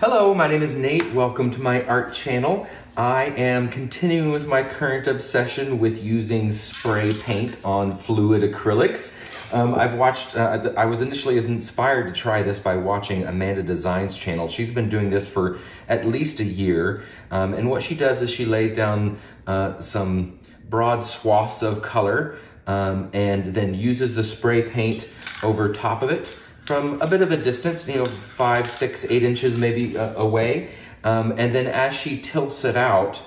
Hello, my name is Nate. Welcome to my art channel. I am continuing with my current obsession with using spray paint on fluid acrylics. Um, I've watched, uh, I was initially inspired to try this by watching Amanda Designs channel. She's been doing this for at least a year. Um, and what she does is she lays down uh, some broad swaths of color um, and then uses the spray paint over top of it from a bit of a distance, you know, five, six, eight inches maybe uh, away. Um, and then as she tilts it out,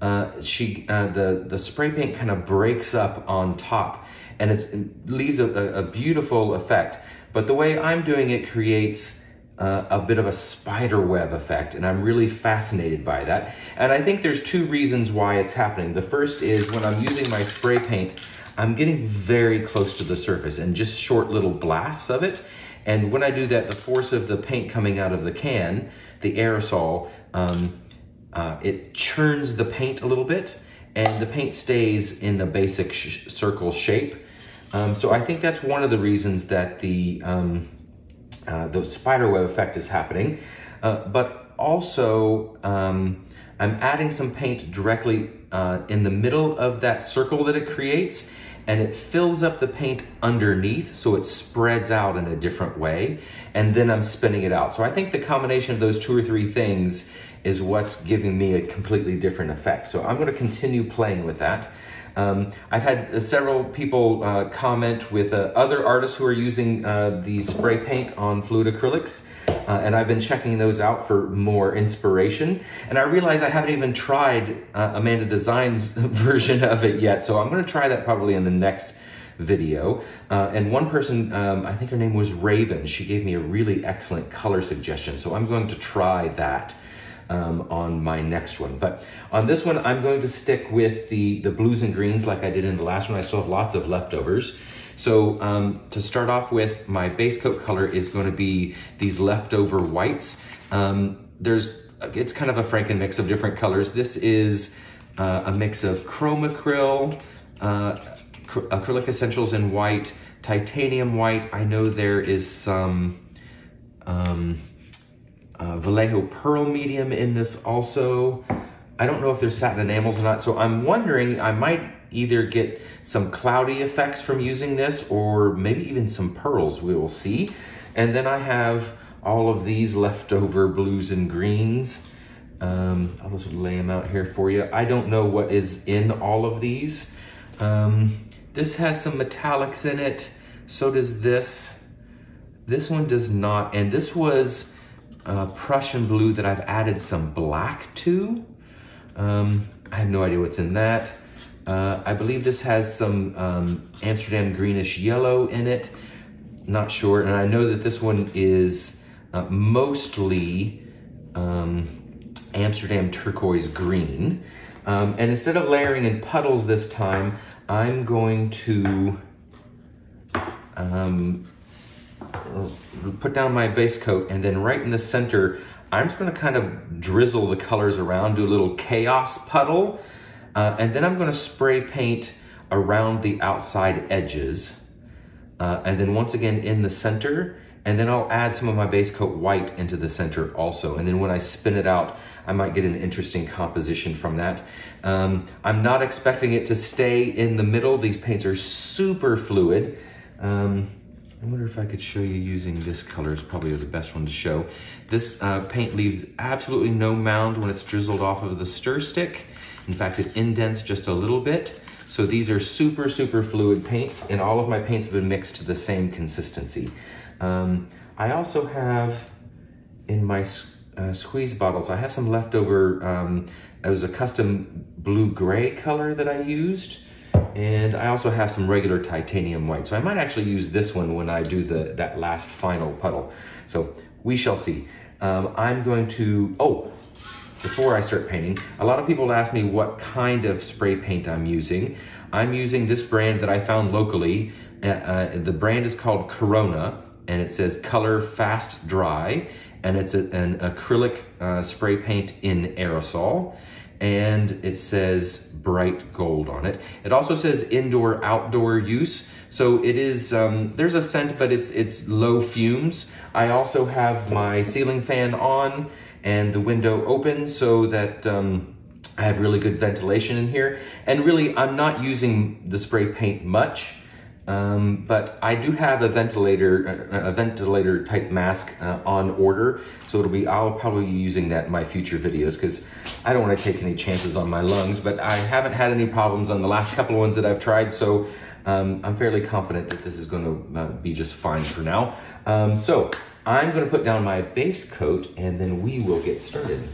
uh, she uh, the the spray paint kind of breaks up on top, and it leaves a, a, beautiful effect. But the way I'm doing it creates uh, a bit of a spider web effect, and I'm really fascinated by that. And I think there's two reasons why it's happening. The first is when I'm using my spray paint, I'm getting very close to the surface and just short little blasts of it. And when I do that, the force of the paint coming out of the can, the aerosol, um, uh, it churns the paint a little bit and the paint stays in a basic sh circle shape. Um, so I think that's one of the reasons that the, um, uh, the spiderweb effect is happening. Uh, but also, um, I'm adding some paint directly uh, in the middle of that circle that it creates and it fills up the paint underneath so it spreads out in a different way. And then I'm spinning it out. So I think the combination of those two or three things is what's giving me a completely different effect. So I'm gonna continue playing with that. Um, I've had uh, several people uh, comment with uh, other artists who are using uh, the spray paint on fluid acrylics, uh, and I've been checking those out for more inspiration. And I realize I haven't even tried uh, Amanda Design's version of it yet, so I'm going to try that probably in the next video. and one person, um, I think her name was Raven, she gave me a really excellent color suggestion, so I'm going to try that um, on my next one. But on this one, I'm going to stick with the, the blues and greens like I did in the last one. I still have lots of leftovers. So um, to start off with, my base coat color is going to be these leftover whites. Um, there's, it's kind of a Franken mix of different colors. This is uh, a mix of Chromacryl, uh, acrylic essentials in white, titanium white. I know there is some, um, uh, Vallejo Pearl Medium in this also. I don't know if there's satin enamels or not, so I'm wondering, I might either get some cloudy effects from using this or maybe even some pearls, we will see. And then I have all of these leftover blues and greens. Um, I'll just lay them out here for you. I don't know what is in all of these. Um, this has some metallics in it. So does this. This one does not. And this was uh, Prussian blue that I've added some black to. Um, I have no idea what's in that. Uh, I believe this has some um, Amsterdam greenish yellow in it. Not sure. And I know that this one is uh, mostly um, Amsterdam turquoise green. Um, and instead of layering in puddles this time, I'm going to um, put down my base coat and then right in the center, I'm just gonna kind of drizzle the colors around, do a little chaos puddle, uh, and then I'm gonna spray paint around the outside edges. Uh, and then once again in the center, and then I'll add some of my base coat white into the center also. And then when I spin it out, I might get an interesting composition from that. Um, I'm not expecting it to stay in the middle. These paints are super fluid. Um, I wonder if I could show you using this color is probably the best one to show. This uh, paint leaves absolutely no mound when it's drizzled off of the stir stick. In fact, it indents just a little bit. So these are super, super fluid paints and all of my paints have been mixed to the same consistency. Um, I also have in my uh, squeeze bottles, I have some leftover, um, it was a custom blue-gray color that I used. And I also have some regular titanium white. So I might actually use this one when I do the that last final puddle. So we shall see. Um, I'm going to, oh, before I start painting, a lot of people ask me what kind of spray paint I'm using. I'm using this brand that I found locally. Uh, uh, the brand is called Corona and it says color fast dry and it's a, an acrylic uh, spray paint in aerosol and it says bright gold on it. It also says indoor outdoor use. So it is, um, there's a scent, but it's, it's low fumes. I also have my ceiling fan on and the window open so that um, I have really good ventilation in here. And really, I'm not using the spray paint much. Um, but I do have a ventilator, a ventilator type mask uh, on order, so it'll be. I'll probably be using that in my future videos because I don't want to take any chances on my lungs. But I haven't had any problems on the last couple of ones that I've tried, so um, I'm fairly confident that this is going to uh, be just fine for now. Um, so I'm going to put down my base coat, and then we will get started.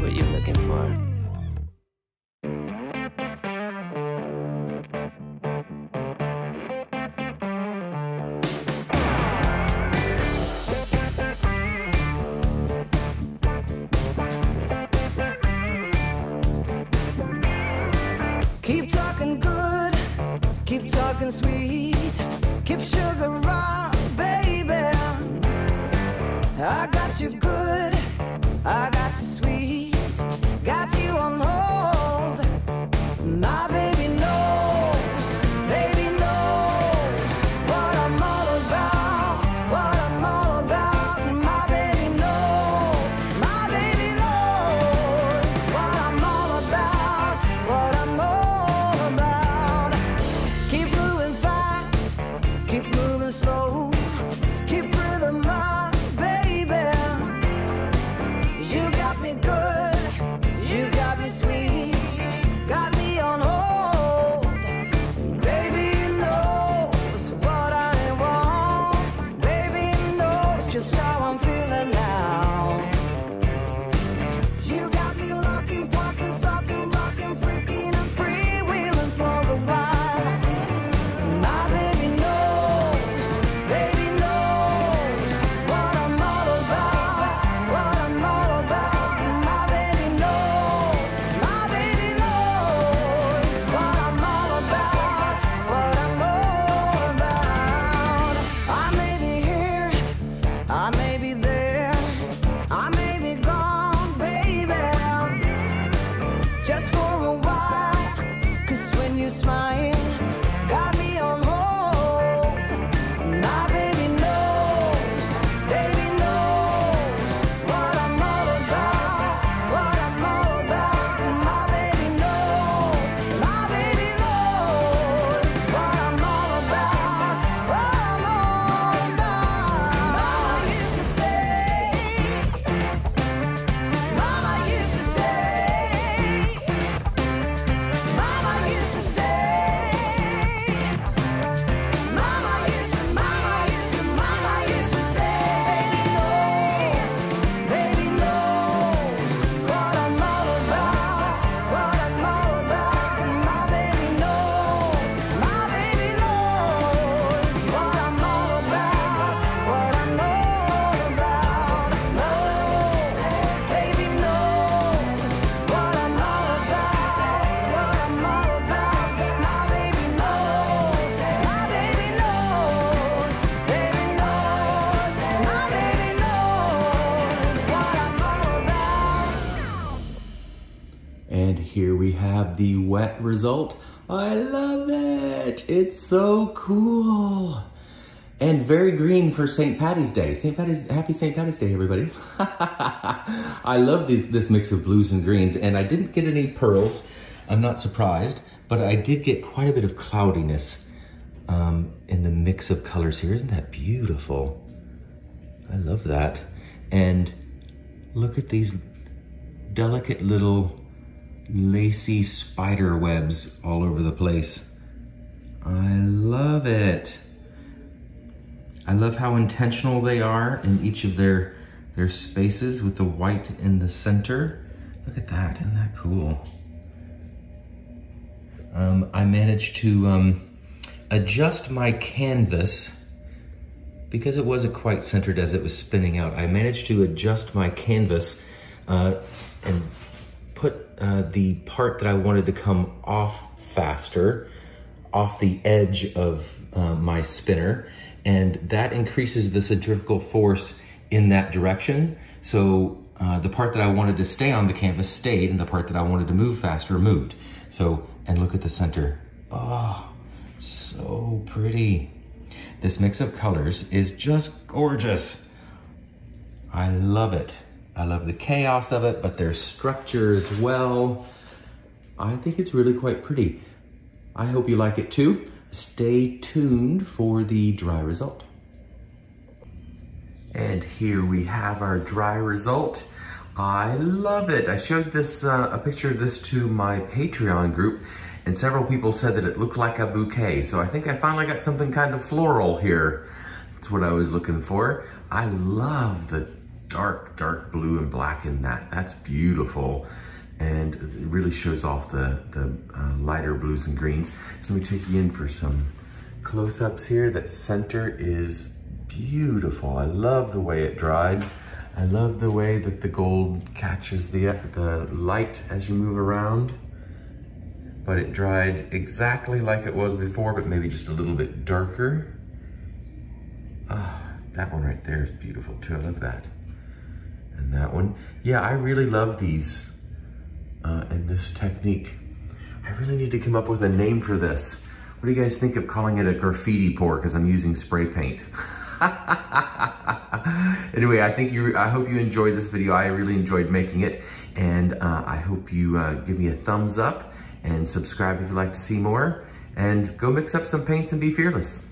what you're looking for. me good. Wet result. I love it. It's so cool. And very green for St. Patty's Day. St. Patty's, happy St. Patty's Day, everybody. I love this, this mix of blues and greens, and I didn't get any pearls. I'm not surprised, but I did get quite a bit of cloudiness um, in the mix of colors here. Isn't that beautiful? I love that. And look at these delicate little lacy spider webs all over the place. I love it. I love how intentional they are in each of their, their spaces with the white in the center. Look at that, isn't that cool? Um, I managed to um, adjust my canvas because it wasn't quite centered as it was spinning out. I managed to adjust my canvas uh, and uh, the part that I wanted to come off faster off the edge of uh, my spinner and that increases the centrifugal force in that direction. So uh, the part that I wanted to stay on the canvas stayed, and the part that I wanted to move faster moved. So, and look at the center. Oh, so pretty. This mix of colors is just gorgeous. I love it. I love the chaos of it, but there's structure as well. I think it's really quite pretty. I hope you like it too. Stay tuned for the dry result. And here we have our dry result. I love it. I showed this uh, a picture of this to my Patreon group and several people said that it looked like a bouquet. So I think I finally got something kind of floral here. That's what I was looking for. I love the dark, dark blue and black in that. That's beautiful and it really shows off the, the uh, lighter blues and greens. So let me take you in for some close-ups here. That center is beautiful. I love the way it dried. I love the way that the gold catches the, the light as you move around. But it dried exactly like it was before, but maybe just a little bit darker. Ah, that one right there is beautiful too. I love that. And that one. Yeah, I really love these uh, and this technique. I really need to come up with a name for this. What do you guys think of calling it a graffiti pour because I'm using spray paint? anyway, I think you, I hope you enjoyed this video. I really enjoyed making it. And uh, I hope you uh, give me a thumbs up and subscribe if you'd like to see more. And go mix up some paints and be fearless.